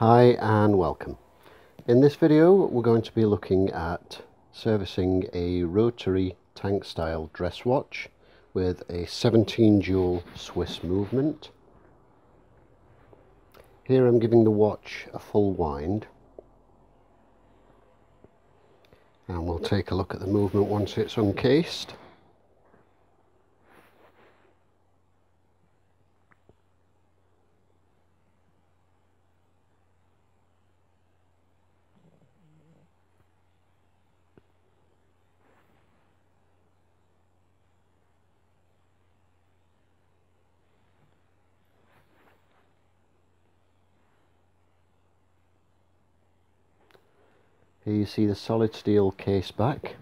Hi and welcome. In this video we're going to be looking at servicing a rotary tank style dress watch with a 17 jewel Swiss movement. Here I'm giving the watch a full wind and we'll take a look at the movement once it's uncased. Here you see the solid steel case back.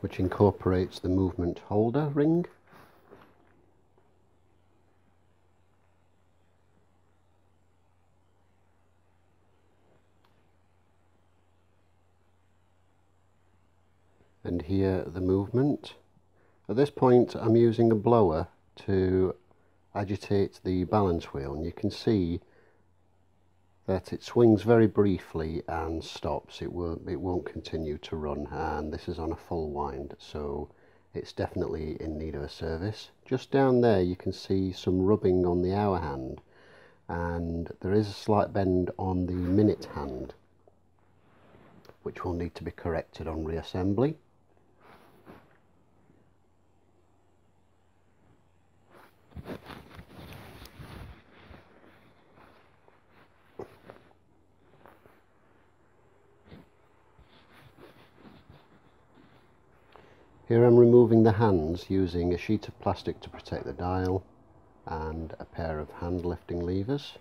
which incorporates the movement holder ring. And here the movement. At this point I'm using a blower to agitate the balance wheel and you can see that it swings very briefly and stops. It won't it won't continue to run and this is on a full wind so it's definitely in need of a service. Just down there you can see some rubbing on the hour hand and there is a slight bend on the minute hand which will need to be corrected on reassembly Here I'm removing the hands using a sheet of plastic to protect the dial and a pair of hand lifting levers.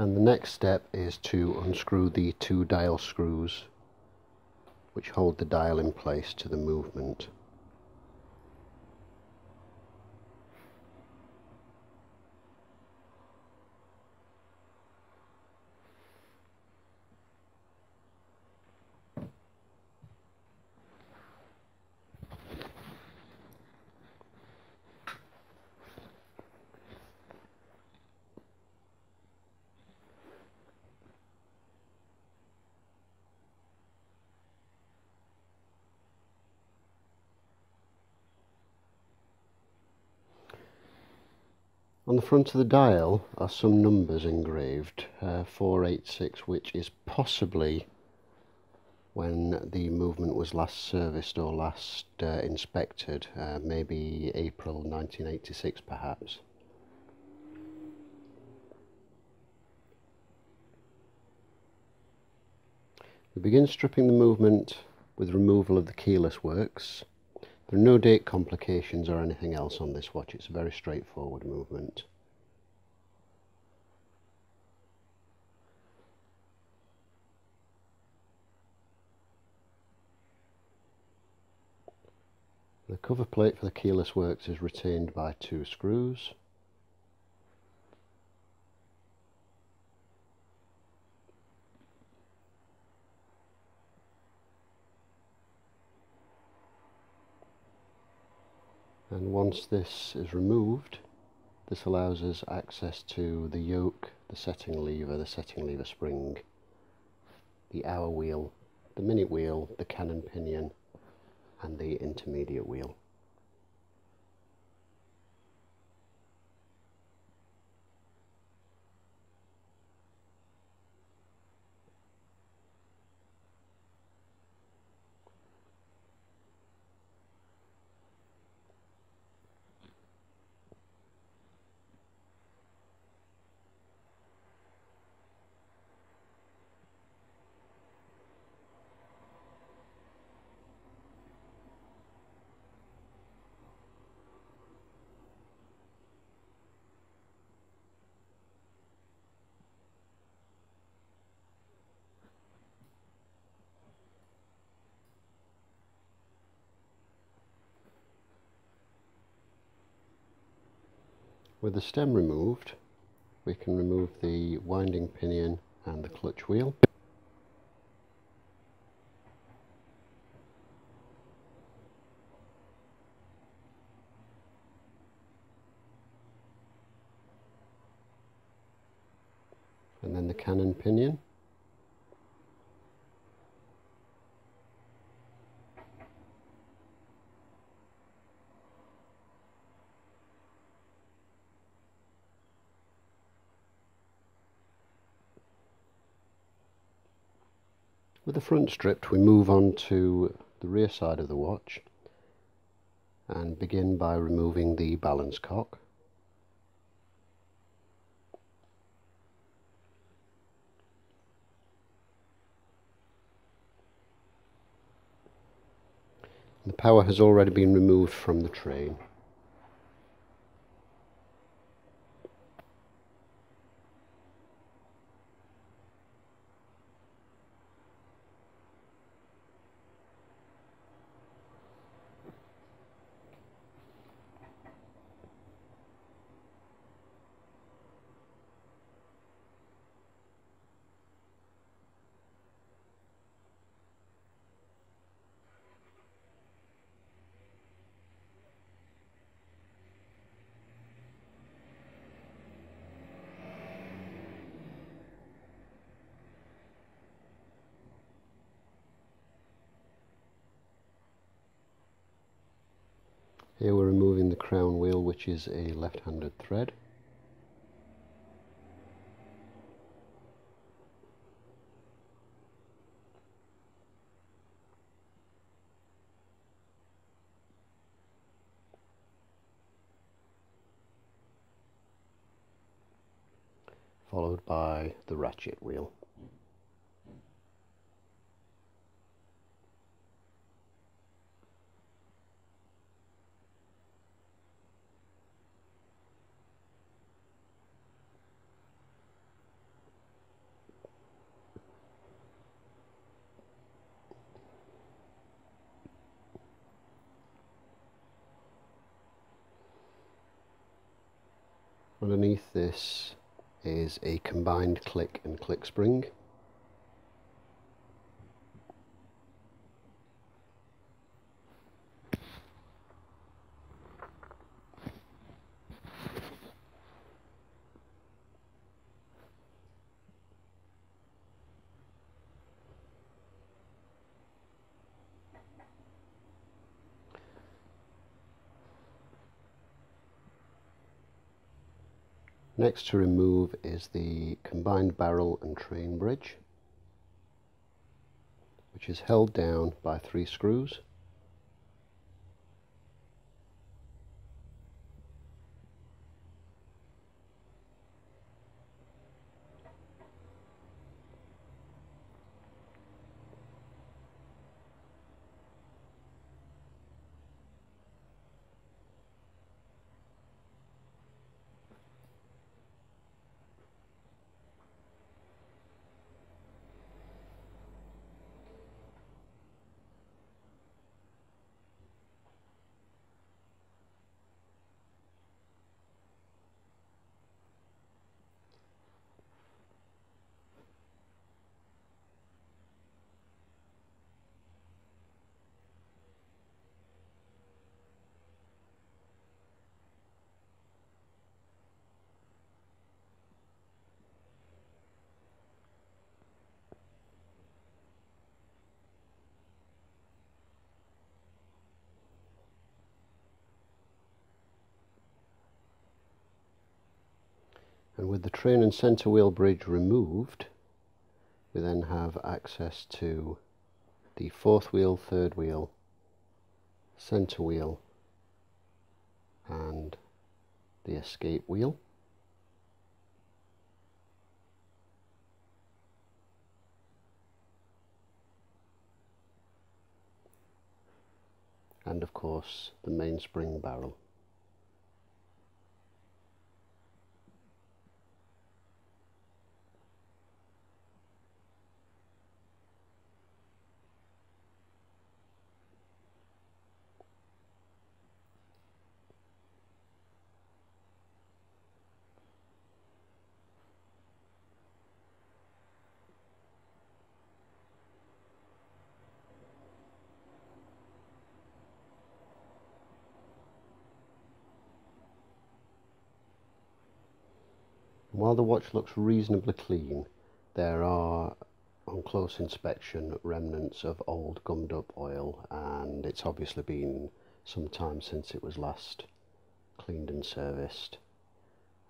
And the next step is to unscrew the two dial screws which hold the dial in place to the movement. On the front of the dial are some numbers engraved, uh, 486, which is possibly when the movement was last serviced or last uh, inspected, uh, maybe April 1986 perhaps. We begin stripping the movement with removal of the keyless works there are no date complications or anything else on this watch. It's a very straightforward movement. The cover plate for the keyless works is retained by two screws. and once this is removed this allows us access to the yoke, the setting lever, the setting lever spring, the hour wheel, the minute wheel, the cannon pinion and the intermediate wheel. With the stem removed, we can remove the winding pinion and the clutch wheel. and then the cannon pinion. With the front stripped we move on to the rear side of the watch and begin by removing the balance cock. The power has already been removed from the train. Here we're removing the crown wheel which is a left-handed thread. followed by the ratchet wheel. This is a combined click and click spring. Next to remove is the combined barrel and train bridge, which is held down by three screws. And with the train and centre wheel bridge removed we then have access to the fourth wheel, third wheel, centre wheel and the escape wheel. and of course the mainspring barrel. While the watch looks reasonably clean there are on close inspection remnants of old gummed up oil and it's obviously been some time since it was last cleaned and serviced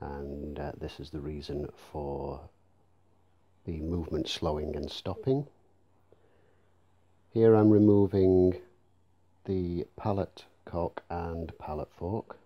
and uh, this is the reason for the movement slowing and stopping. Here I'm removing the pallet cock and pallet fork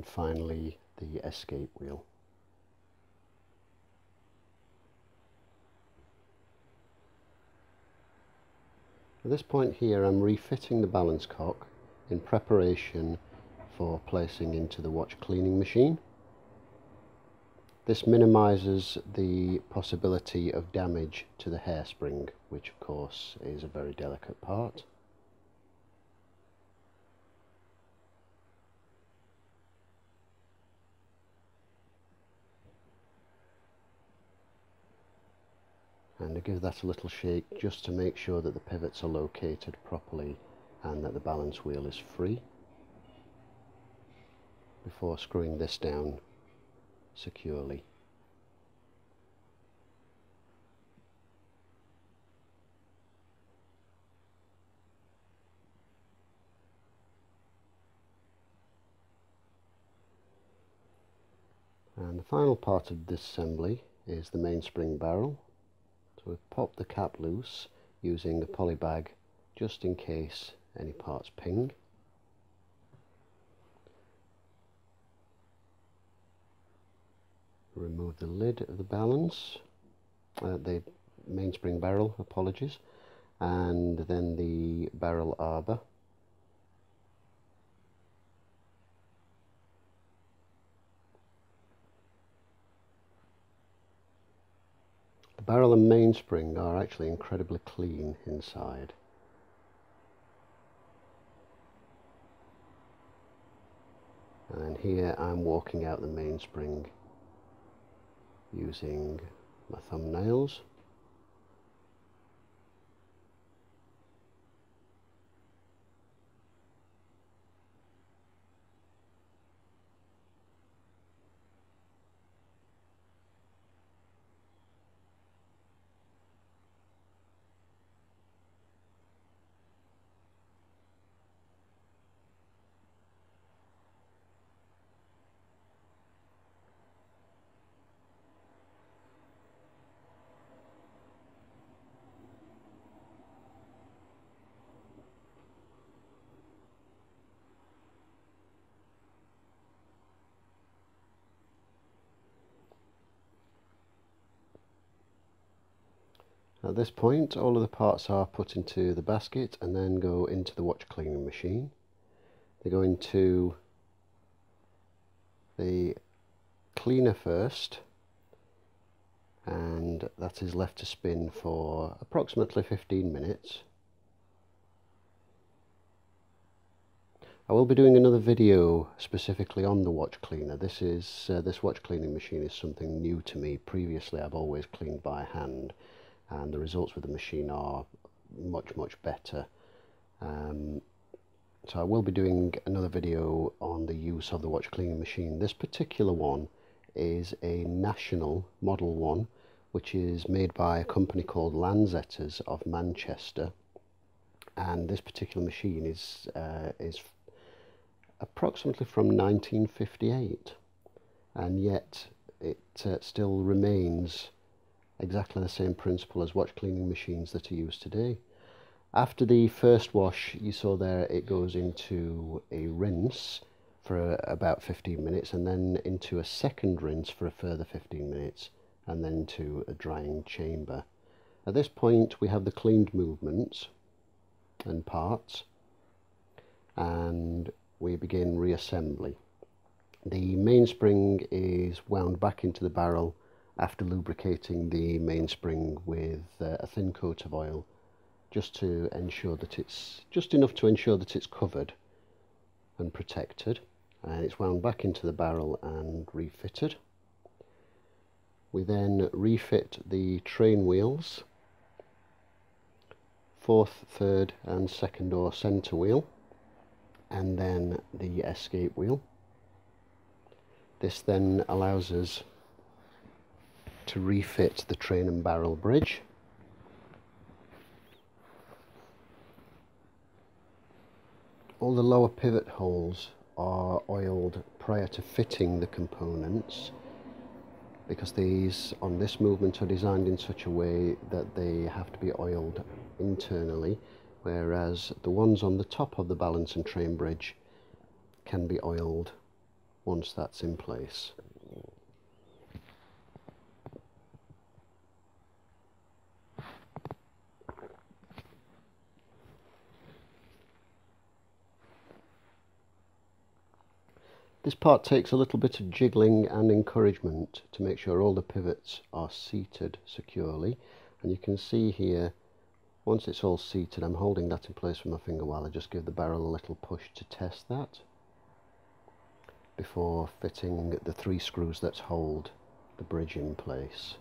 and finally the escape wheel. At this point here I'm refitting the balance cock in preparation for placing into the watch cleaning machine. This minimises the possibility of damage to the hairspring which of course is a very delicate part. And give that a little shake just to make sure that the pivots are located properly and that the balance wheel is free before screwing this down securely. And the final part of this assembly is the mainspring barrel so we've popped the cap loose using a poly bag just in case any parts ping. Remove the lid of the balance, uh, the mainspring barrel, apologies, and then the barrel arbor. Barrel and mainspring are actually incredibly clean inside. And here I'm walking out the mainspring using my thumbnails. At this point all of the parts are put into the basket and then go into the watch cleaning machine. They go into the cleaner first and that is left to spin for approximately 15 minutes. I will be doing another video specifically on the watch cleaner. This is uh, this watch cleaning machine is something new to me. Previously I've always cleaned by hand and the results with the machine are much much better. Um, so I will be doing another video on the use of the watch cleaning machine. This particular one is a national model one which is made by a company called Lanzetters of Manchester. And this particular machine is uh, is approximately from 1958 and yet it uh, still remains exactly the same principle as watch cleaning machines that are used today. After the first wash, you saw there it goes into a rinse for about 15 minutes and then into a second rinse for a further 15 minutes and then to a drying chamber. At this point we have the cleaned movements and parts and we begin reassembly. The mainspring is wound back into the barrel after lubricating the mainspring with uh, a thin coat of oil just to ensure that it's just enough to ensure that it's covered and protected and it's wound back into the barrel and refitted. We then refit the train wheels, fourth, third and second or centre wheel and then the escape wheel. This then allows us to refit the train and barrel bridge. All the lower pivot holes are oiled prior to fitting the components because these on this movement are designed in such a way that they have to be oiled internally whereas the ones on the top of the balance and train bridge can be oiled once that's in place. This part takes a little bit of jiggling and encouragement to make sure all the pivots are seated securely and you can see here once it's all seated I'm holding that in place with my finger while I just give the barrel a little push to test that before fitting the three screws that hold the bridge in place.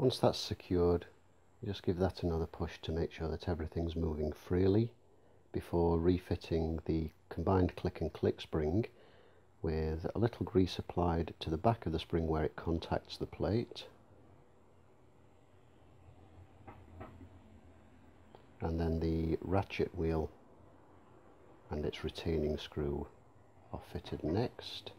Once that's secured, just give that another push to make sure that everything's moving freely before refitting the combined click and click spring with a little grease applied to the back of the spring where it contacts the plate. And then the ratchet wheel and its retaining screw are fitted next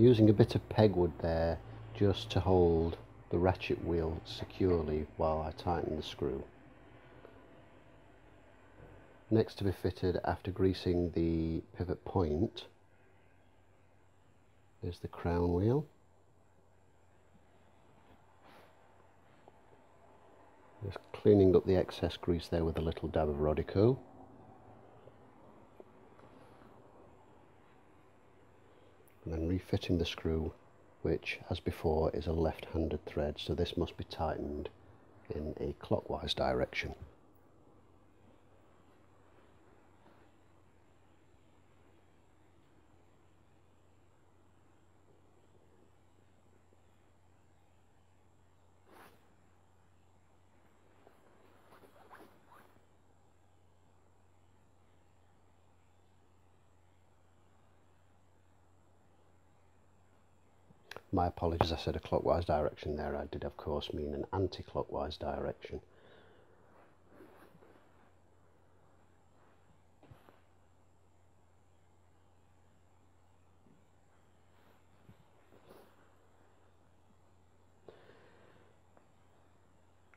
using a bit of pegwood there just to hold the ratchet wheel securely while I tighten the screw. Next to be fitted after greasing the pivot point is the crown wheel. Just cleaning up the excess grease there with a little dab of Rodico. And then refitting the screw which as before is a left-handed thread so this must be tightened in a clockwise direction. My apologies, I said a clockwise direction there. I did, of course, mean an anti-clockwise direction.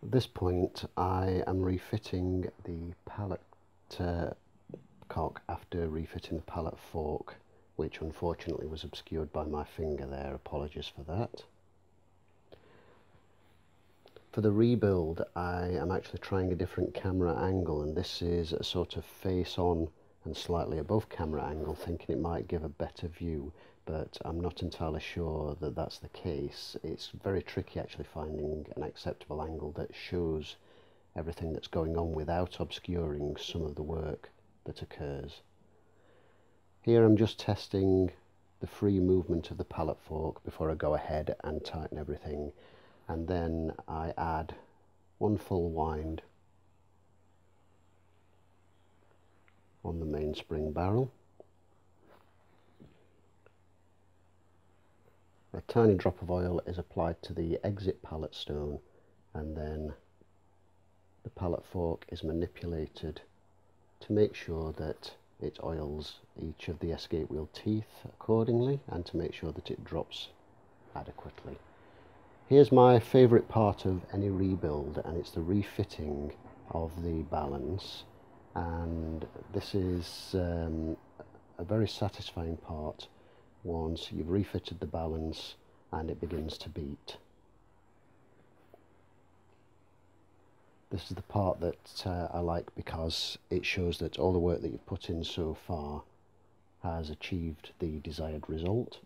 At this point, I am refitting the pallet uh, cock after refitting the pallet fork which unfortunately was obscured by my finger there, apologies for that. For the rebuild I am actually trying a different camera angle and this is a sort of face on and slightly above camera angle thinking it might give a better view but I'm not entirely sure that that's the case. It's very tricky actually finding an acceptable angle that shows everything that's going on without obscuring some of the work that occurs. Here I'm just testing the free movement of the pallet fork before I go ahead and tighten everything. And then I add one full wind on the mainspring barrel. A tiny drop of oil is applied to the exit pallet stone and then the pallet fork is manipulated to make sure that it oils each of the escape wheel teeth accordingly and to make sure that it drops adequately. Here's my favourite part of any rebuild and it's the refitting of the balance and this is um, a very satisfying part once you've refitted the balance and it begins to beat. This is the part that uh, I like because it shows that all the work that you've put in so far has achieved the desired result.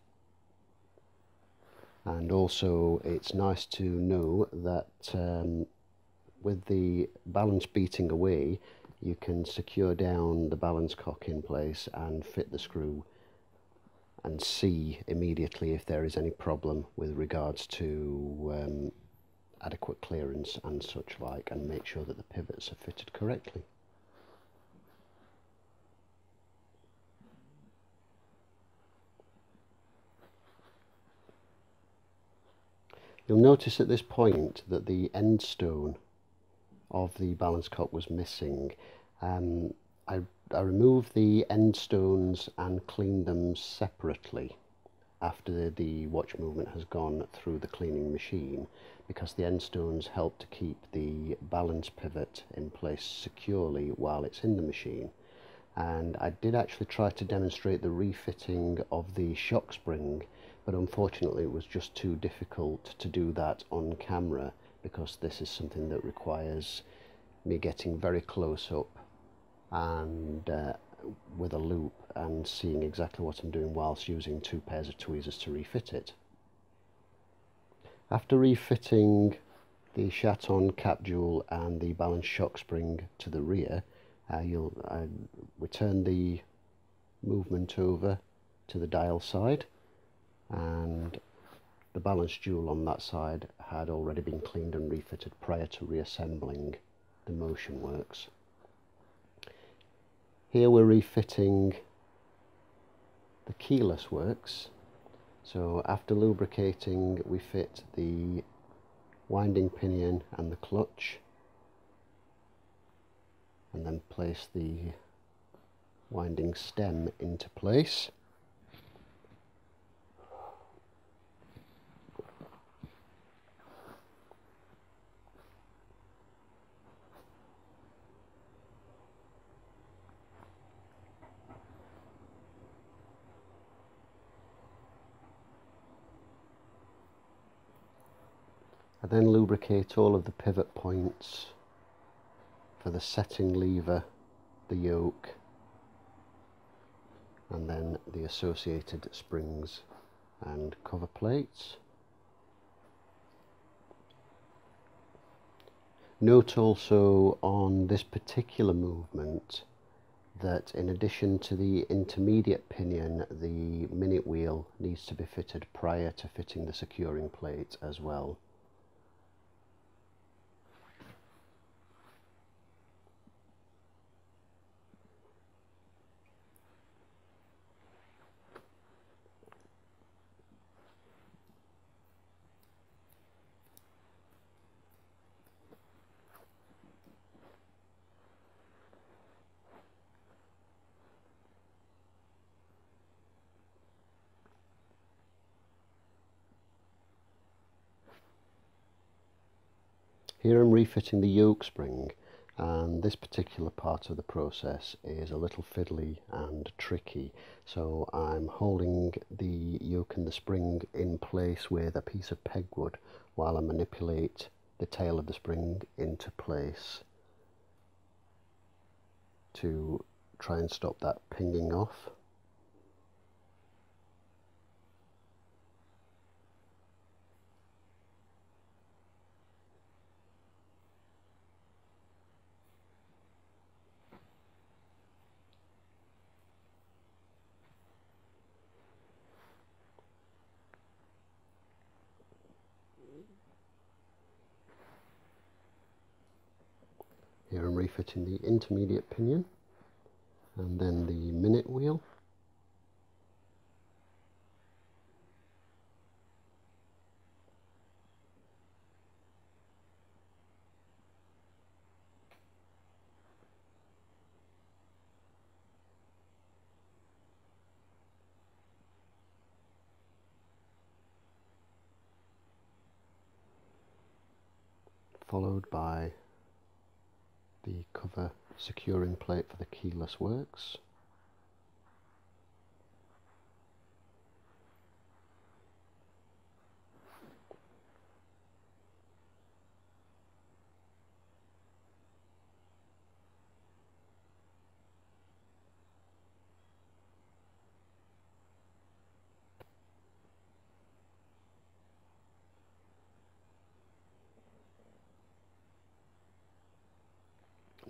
And also it's nice to know that um, with the balance beating away you can secure down the balance cock in place and fit the screw and see immediately if there is any problem with regards to um, adequate clearance and such like and make sure that the pivots are fitted correctly. You'll notice at this point that the end stone of the balance cock was missing. Um, I, I removed the end stones and cleaned them separately after the, watch movement has gone through the cleaning machine because the end stones help to keep the balance pivot in place securely while it's in the machine. And I did actually try to demonstrate the refitting of the shock spring but unfortunately it was just too difficult to do that on camera because this is something that requires me getting very close up and uh, with a loupe and seeing exactly what I'm doing whilst using two pairs of tweezers to refit it. After refitting the Chaton cap jewel and the balance shock spring to the rear, uh, you'll uh, return the movement over to the dial side and the balance jewel on that side had already been cleaned and refitted prior to reassembling the motion works. Here we're refitting the keyless works so after lubricating we fit the winding pinion and the clutch and then place the winding stem into place. I then lubricate all of the pivot points for the setting lever, the yoke and then the associated springs and cover plates. Note also on this particular movement that in addition to the intermediate pinion the minute wheel needs to be fitted prior to fitting the securing plate as well. Here I'm refitting the yoke spring and this particular part of the process is a little fiddly and tricky. So I'm holding the yoke and the spring in place with a piece of pegwood while I manipulate the tail of the spring into place to try and stop that pinging off Here I'm the intermediate pinion and then the minute wheel. followed by the cover securing plate for the keyless works.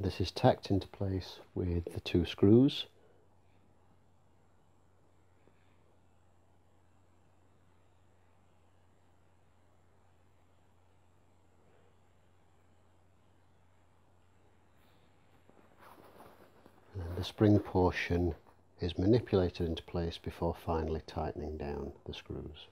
This is tacked into place with the two screws. And the spring portion is manipulated into place before finally tightening down the screws.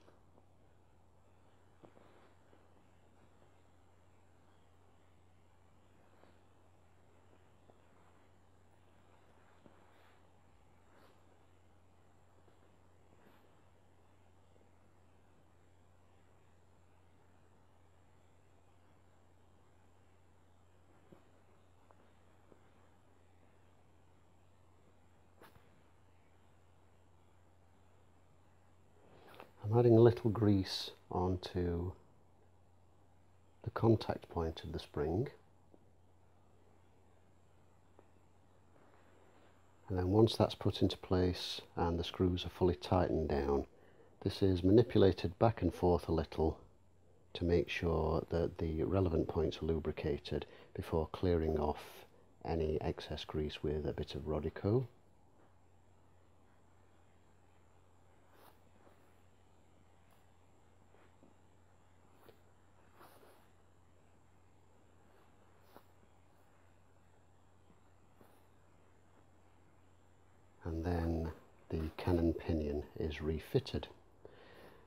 I'm adding a little grease onto the contact point of the spring and then once that's put into place and the screws are fully tightened down this is manipulated back and forth a little to make sure that the relevant points are lubricated before clearing off any excess grease with a bit of Rodico. and then the cannon pinion is refitted.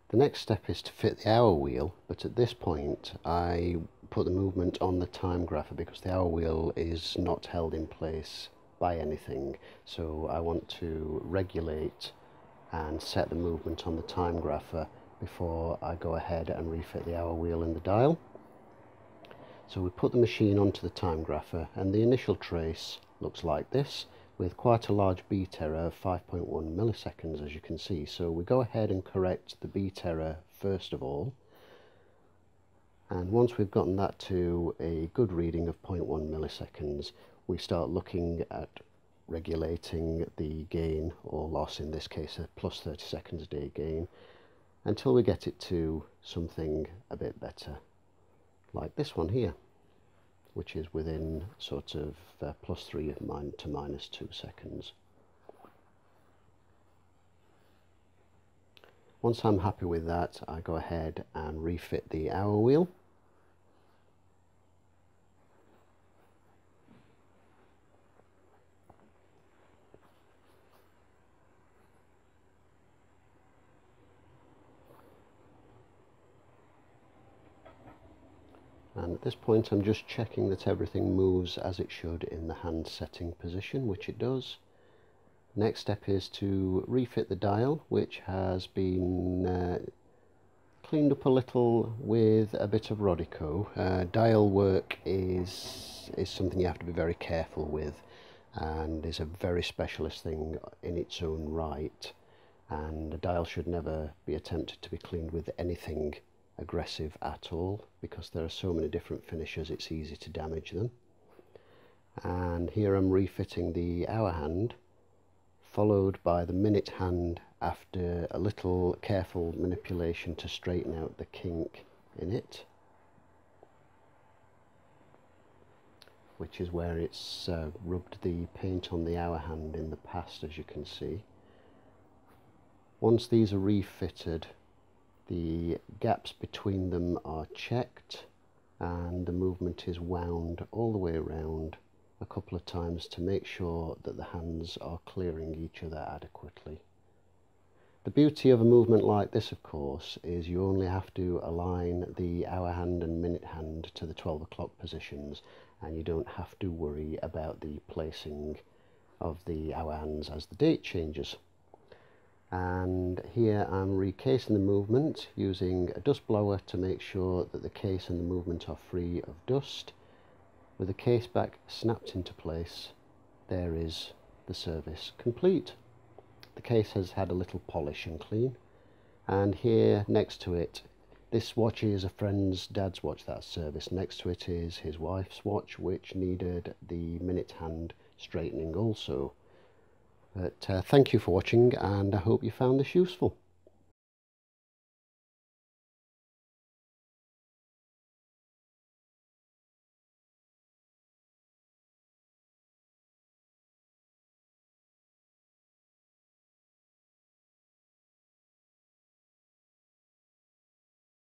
The next step is to fit the hour wheel, but at this point I put the movement on the timegrapher because the hour wheel is not held in place by anything. So I want to regulate and set the movement on the timegrapher before I go ahead and refit the hour wheel in the dial. So we put the machine onto the timegrapher and the initial trace looks like this with quite a large beat error of 5.1 milliseconds as you can see. So we go ahead and correct the beat error first of all. And once we've gotten that to a good reading of 0.1 milliseconds, we start looking at regulating the gain or loss, in this case a plus 30 seconds a day gain, until we get it to something a bit better, like this one here which is within sort of uh, plus 3 to minus 2 seconds. Once I'm happy with that, I go ahead and refit the hour wheel. And at this point I'm just checking that everything moves as it should in the hand setting position which it does next step is to refit the dial which has been uh, cleaned up a little with a bit of Rodico. Uh, dial work is, is something you have to be very careful with and is a very specialist thing in its own right and a dial should never be attempted to be cleaned with anything aggressive at all because there are so many different finishes it's easy to damage them. And here I'm refitting the hour hand followed by the minute hand after a little careful manipulation to straighten out the kink in it which is where it's uh, rubbed the paint on the hour hand in the past as you can see. Once these are refitted the gaps between them are checked and the movement is wound all the way around a couple of times to make sure that the hands are clearing each other adequately. The beauty of a movement like this, of course, is you only have to align the hour hand and minute hand to the 12 o'clock positions and you don't have to worry about the placing of the hour hands as the date changes. And here I'm recasing the movement using a dust blower to make sure that the case and the movement are free of dust with the case back snapped into place, there is the service complete. The case has had a little polish and clean. And here next to it, this watch is a friend's dad's watch that service. Next to it is his wife's watch, which needed the minute hand straightening also. But uh, thank you for watching and I hope you found this useful.